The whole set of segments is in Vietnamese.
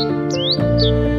Música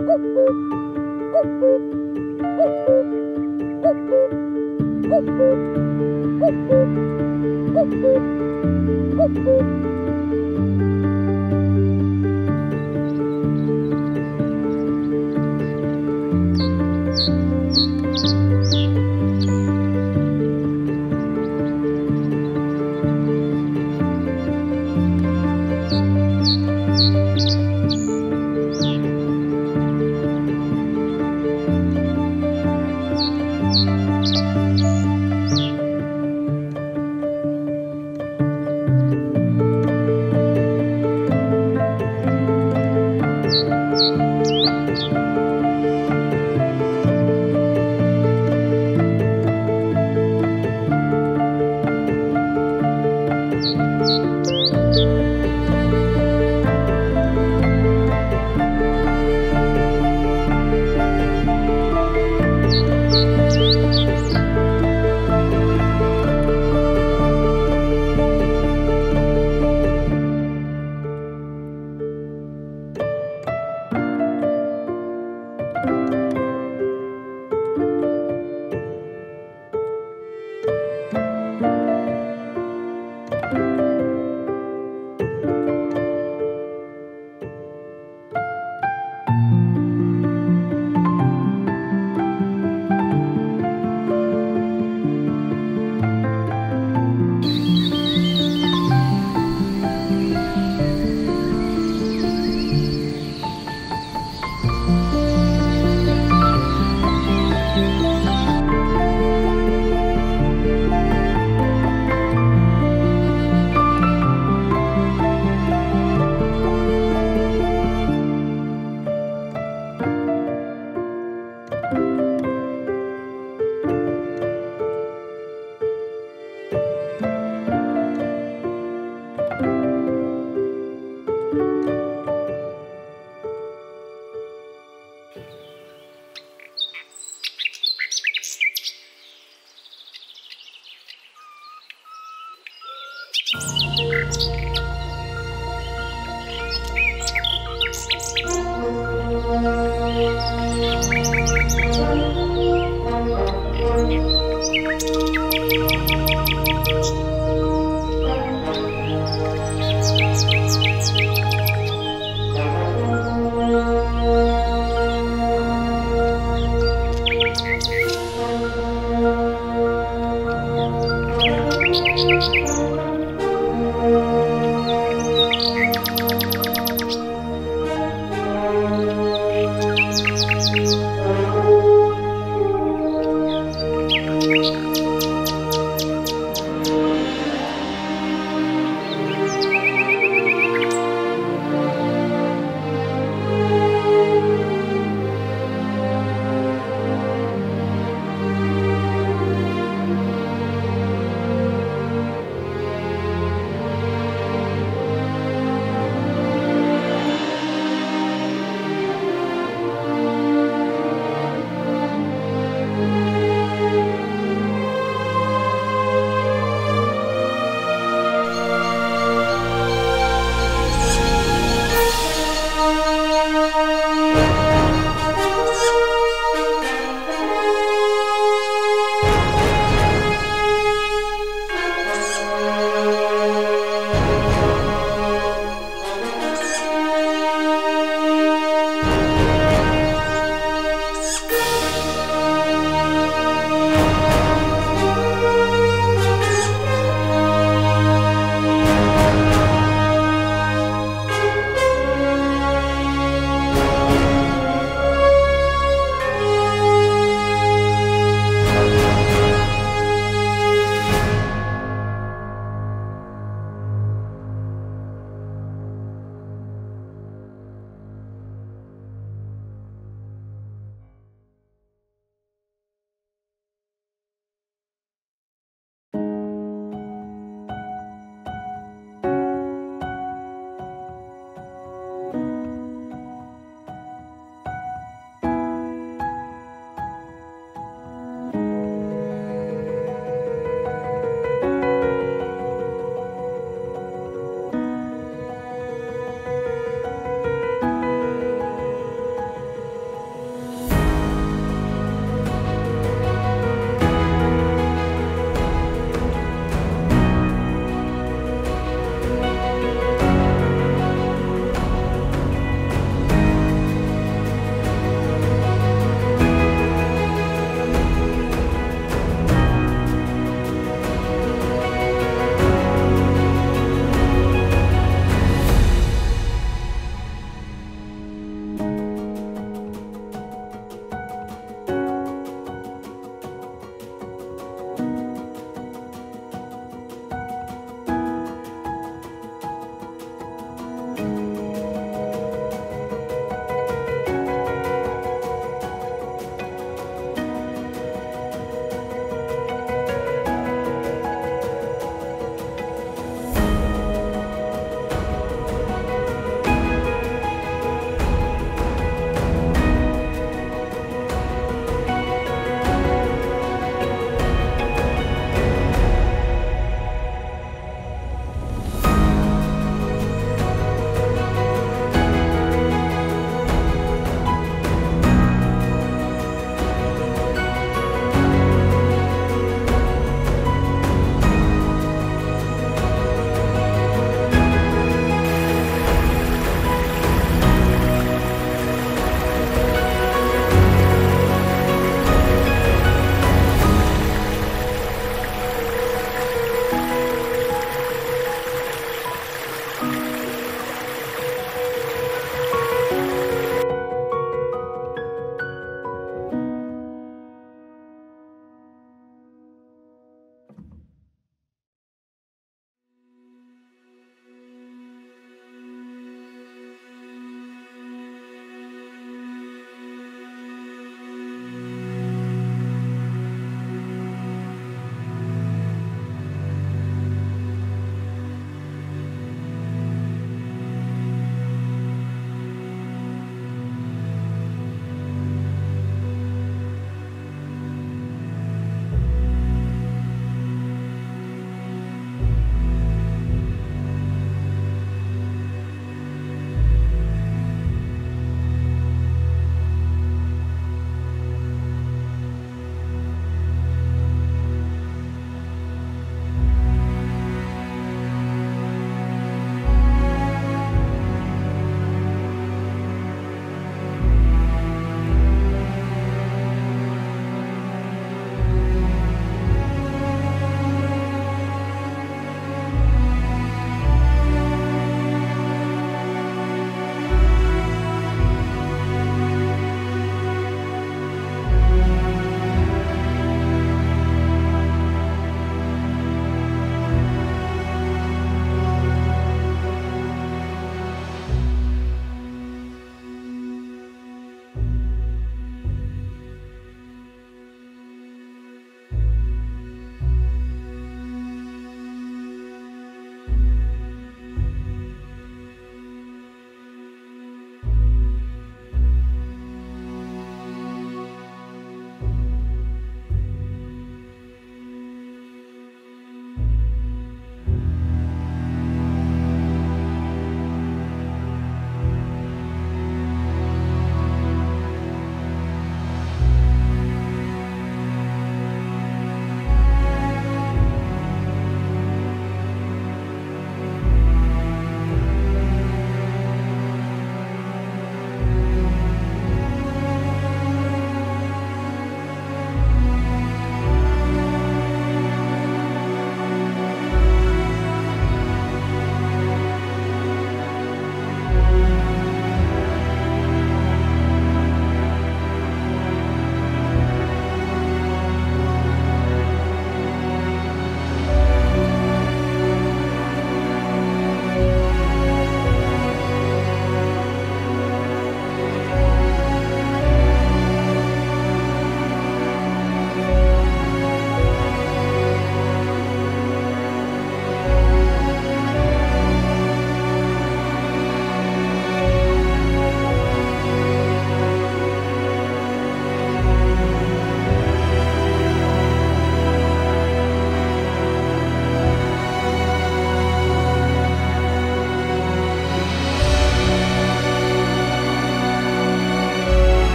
Boop boop.